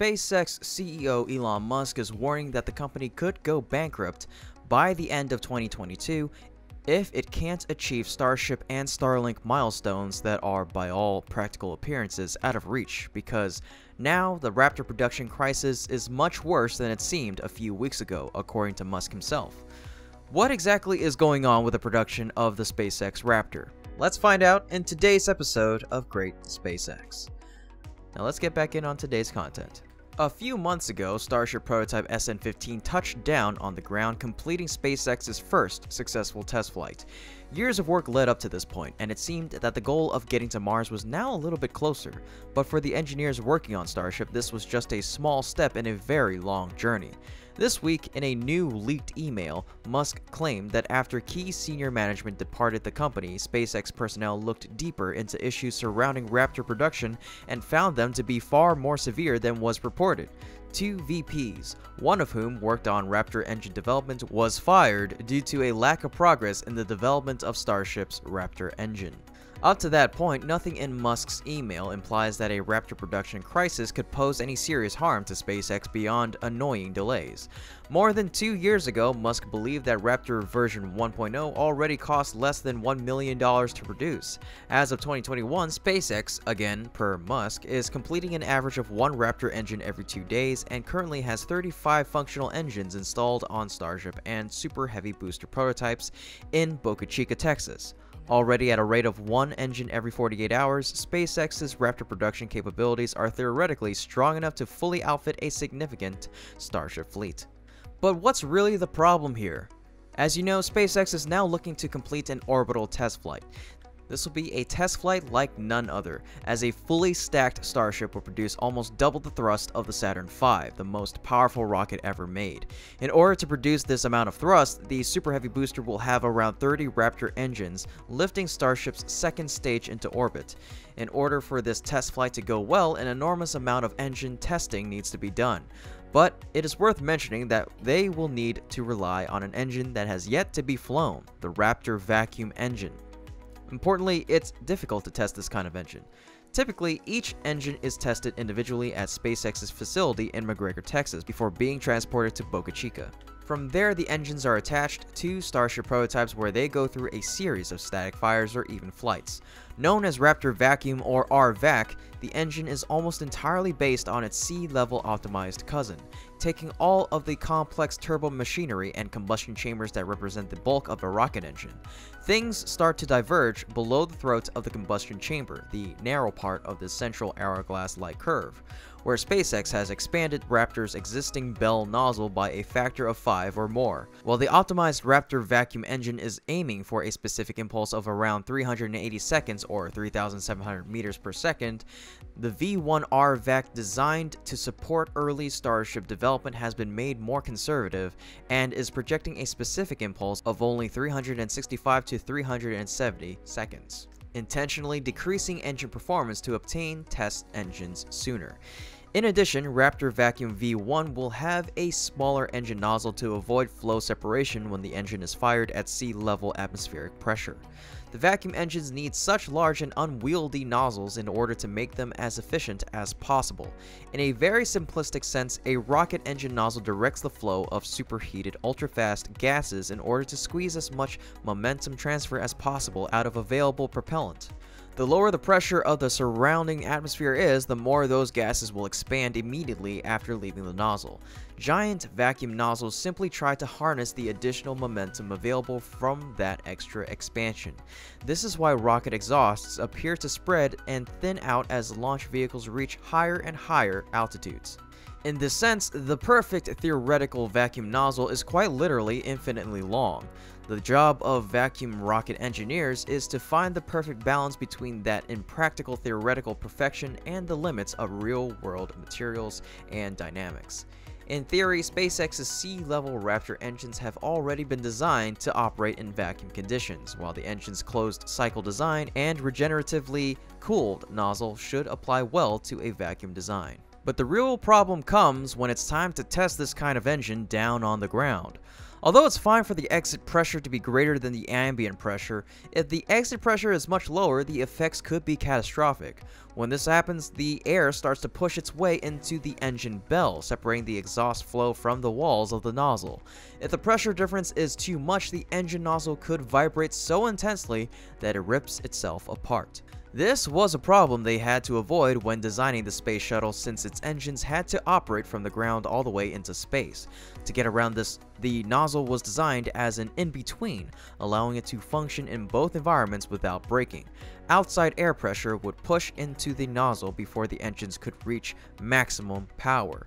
SpaceX CEO Elon Musk is warning that the company could go bankrupt by the end of 2022 if it can't achieve Starship and Starlink milestones that are, by all practical appearances, out of reach, because now the Raptor production crisis is much worse than it seemed a few weeks ago, according to Musk himself. What exactly is going on with the production of the SpaceX Raptor? Let's find out in today's episode of Great SpaceX. Now let's get back in on today's content. A few months ago, Starship prototype SN-15 touched down on the ground, completing SpaceX's first successful test flight. Years of work led up to this point, and it seemed that the goal of getting to Mars was now a little bit closer. But for the engineers working on Starship, this was just a small step in a very long journey. This week, in a new leaked email, Musk claimed that after key senior management departed the company, SpaceX personnel looked deeper into issues surrounding Raptor production and found them to be far more severe than was reported. Two VPs, one of whom worked on Raptor engine development, was fired due to a lack of progress in the development of Starship's Raptor engine. Up to that point, nothing in Musk's email implies that a Raptor production crisis could pose any serious harm to SpaceX beyond annoying delays. More than two years ago, Musk believed that Raptor version 1.0 already cost less than $1 million to produce. As of 2021, SpaceX, again per Musk, is completing an average of one Raptor engine every two days and currently has 35 functional engines installed on Starship and Super Heavy booster prototypes in Boca Chica, Texas. Already at a rate of one engine every 48 hours, SpaceX's Raptor production capabilities are theoretically strong enough to fully outfit a significant Starship fleet. But what's really the problem here? As you know, SpaceX is now looking to complete an orbital test flight. This will be a test flight like none other, as a fully stacked Starship will produce almost double the thrust of the Saturn V, the most powerful rocket ever made. In order to produce this amount of thrust, the Super Heavy booster will have around 30 Raptor engines, lifting Starship's second stage into orbit. In order for this test flight to go well, an enormous amount of engine testing needs to be done. But it is worth mentioning that they will need to rely on an engine that has yet to be flown, the Raptor vacuum engine. Importantly, it's difficult to test this kind of engine. Typically, each engine is tested individually at SpaceX's facility in McGregor, Texas, before being transported to Boca Chica. From there, the engines are attached to Starship prototypes where they go through a series of static fires or even flights. Known as Raptor Vacuum or RVAC, the engine is almost entirely based on its sea-level optimized cousin, taking all of the complex turbo machinery and combustion chambers that represent the bulk of a rocket engine. Things start to diverge below the throat of the combustion chamber, the narrow part of the central hourglass-like curve where SpaceX has expanded Raptor's existing Bell nozzle by a factor of 5 or more. While the optimized Raptor vacuum engine is aiming for a specific impulse of around 380 seconds or 3,700 meters per second, the V1 RVac designed to support early Starship development has been made more conservative and is projecting a specific impulse of only 365 to 370 seconds intentionally decreasing engine performance to obtain test engines sooner. In addition, Raptor Vacuum V1 will have a smaller engine nozzle to avoid flow separation when the engine is fired at sea level atmospheric pressure. The vacuum engines need such large and unwieldy nozzles in order to make them as efficient as possible. In a very simplistic sense, a rocket engine nozzle directs the flow of superheated ultra-fast gases in order to squeeze as much momentum transfer as possible out of available propellant. The lower the pressure of the surrounding atmosphere is, the more those gases will expand immediately after leaving the nozzle. Giant vacuum nozzles simply try to harness the additional momentum available from that extra expansion. This is why rocket exhausts appear to spread and thin out as launch vehicles reach higher and higher altitudes. In this sense, the perfect theoretical vacuum nozzle is quite literally infinitely long. The job of vacuum rocket engineers is to find the perfect balance between that impractical theoretical perfection and the limits of real-world materials and dynamics. In theory, SpaceX's sea-level Raptor engines have already been designed to operate in vacuum conditions, while the engine's closed-cycle design and regeneratively cooled nozzle should apply well to a vacuum design. But the real problem comes when it's time to test this kind of engine down on the ground. Although it's fine for the exit pressure to be greater than the ambient pressure, if the exit pressure is much lower, the effects could be catastrophic. When this happens, the air starts to push its way into the engine bell, separating the exhaust flow from the walls of the nozzle. If the pressure difference is too much, the engine nozzle could vibrate so intensely that it rips itself apart. This was a problem they had to avoid when designing the space shuttle since its engines had to operate from the ground all the way into space. To get around this, the nozzle was designed as an in-between, allowing it to function in both environments without breaking. Outside air pressure would push into the nozzle before the engines could reach maximum power,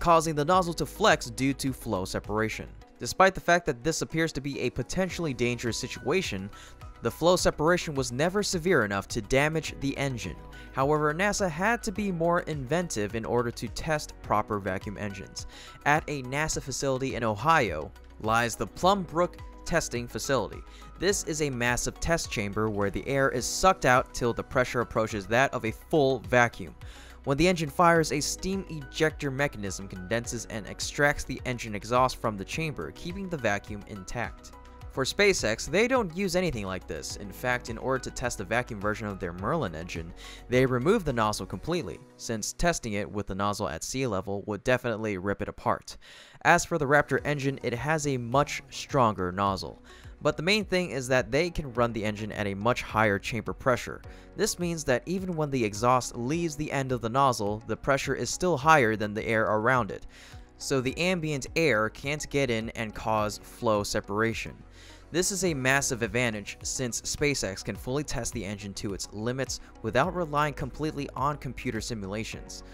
causing the nozzle to flex due to flow separation. Despite the fact that this appears to be a potentially dangerous situation, the flow separation was never severe enough to damage the engine. However, NASA had to be more inventive in order to test proper vacuum engines. At a NASA facility in Ohio lies the Plum Brook Testing Facility. This is a massive test chamber where the air is sucked out till the pressure approaches that of a full vacuum. When the engine fires, a steam ejector mechanism condenses and extracts the engine exhaust from the chamber, keeping the vacuum intact. For SpaceX, they don't use anything like this. In fact, in order to test the vacuum version of their Merlin engine, they remove the nozzle completely, since testing it with the nozzle at sea level would definitely rip it apart. As for the Raptor engine, it has a much stronger nozzle. But the main thing is that they can run the engine at a much higher chamber pressure. This means that even when the exhaust leaves the end of the nozzle, the pressure is still higher than the air around it. So the ambient air can't get in and cause flow separation. This is a massive advantage since SpaceX can fully test the engine to its limits without relying completely on computer simulations.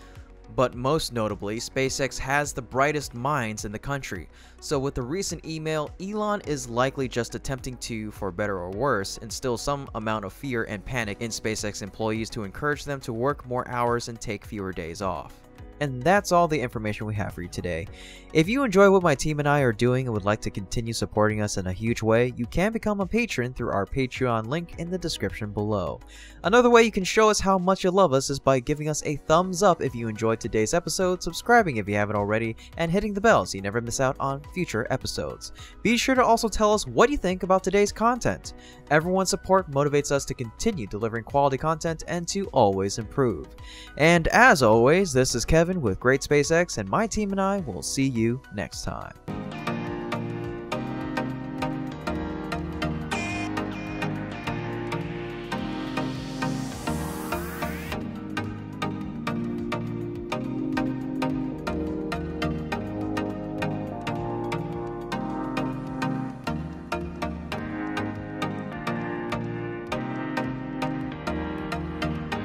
But most notably, SpaceX has the brightest minds in the country, so with the recent email, Elon is likely just attempting to, for better or worse, instill some amount of fear and panic in SpaceX employees to encourage them to work more hours and take fewer days off. And that's all the information we have for you today. If you enjoy what my team and I are doing and would like to continue supporting us in a huge way, you can become a patron through our Patreon link in the description below. Another way you can show us how much you love us is by giving us a thumbs up if you enjoyed today's episode, subscribing if you haven't already, and hitting the bell so you never miss out on future episodes. Be sure to also tell us what you think about today's content. Everyone's support motivates us to continue delivering quality content and to always improve. And as always, this is Kevin with Great SpaceX, and my team and I will see you next time.